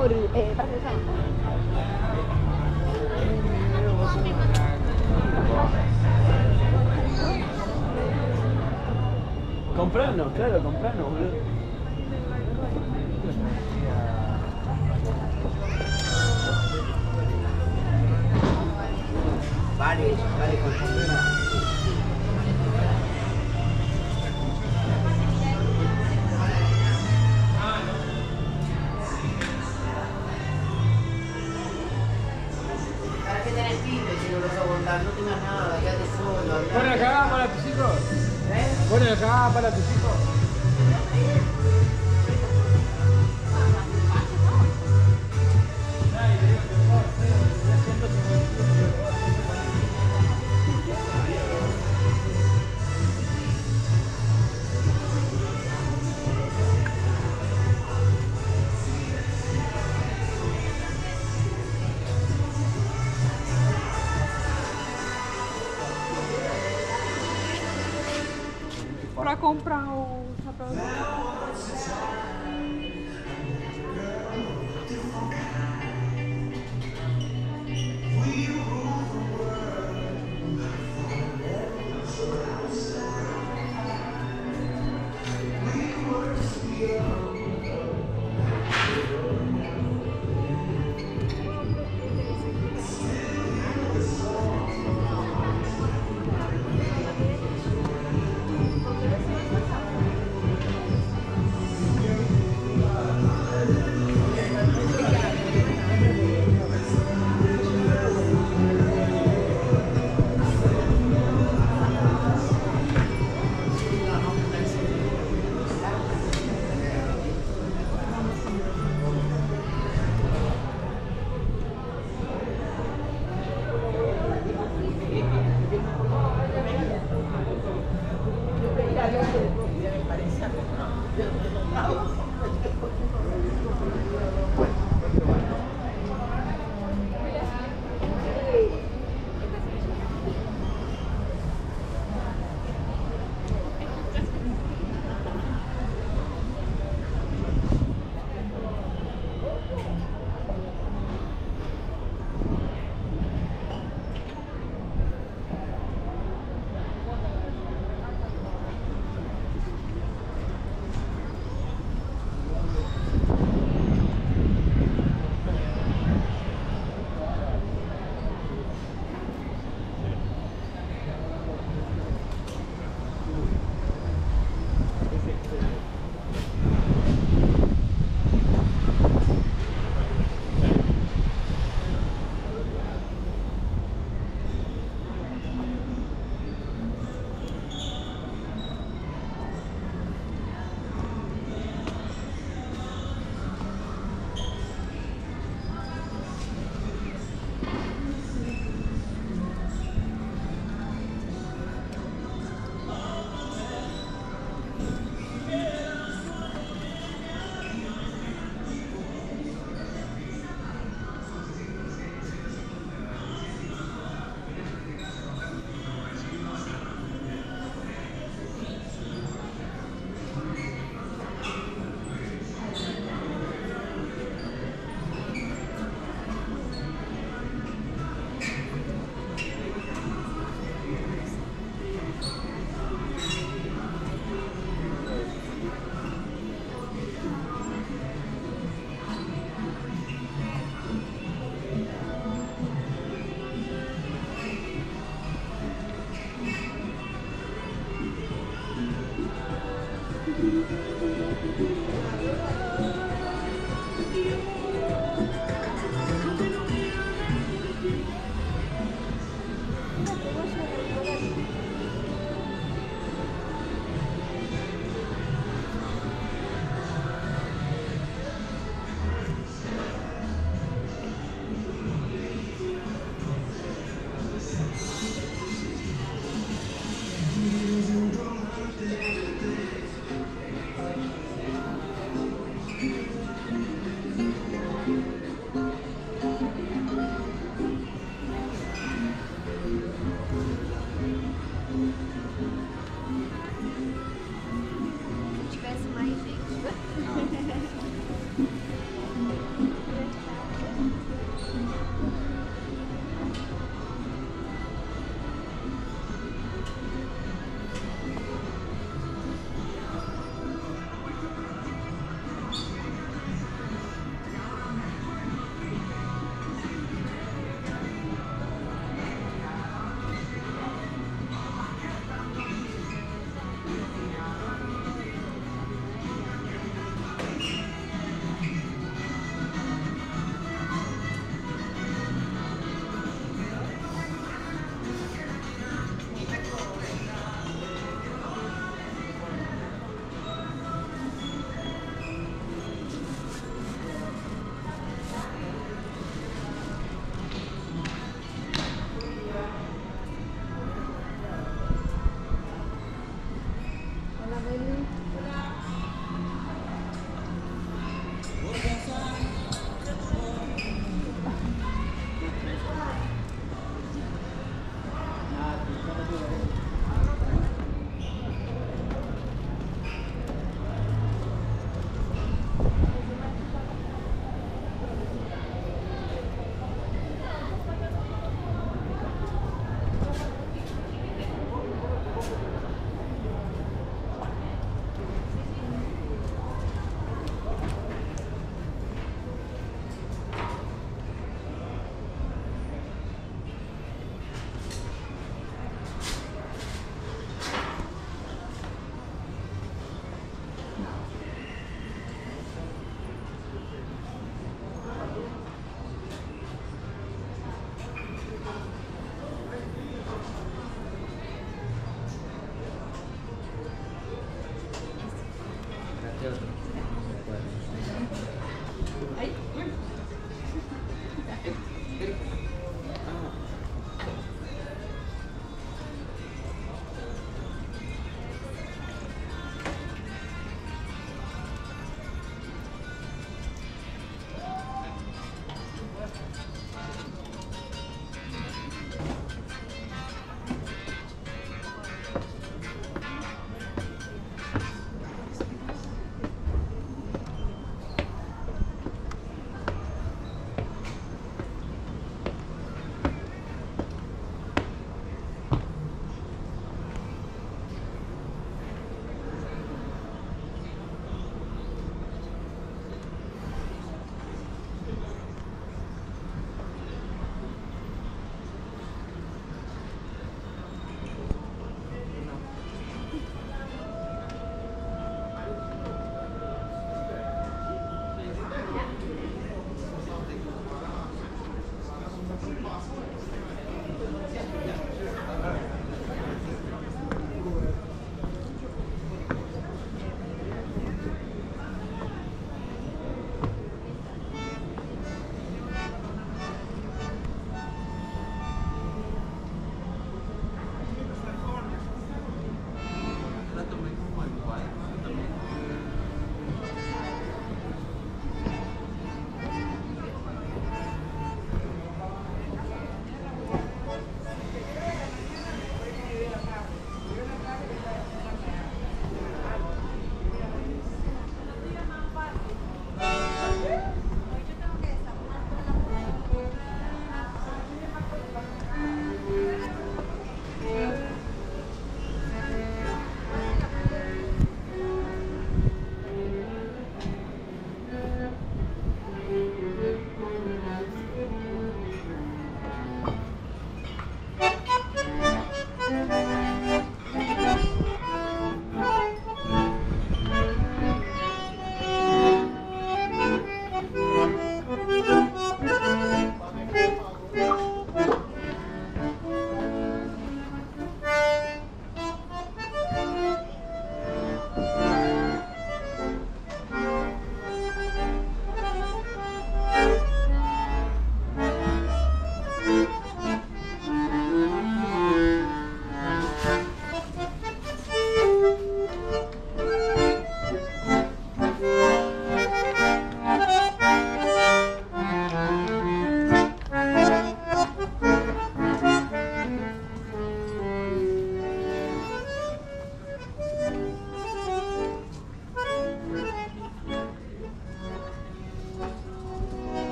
por eh, claro, compranos, boludo. Vale, vale, con pra comprar o chapéuzinho. Thank you.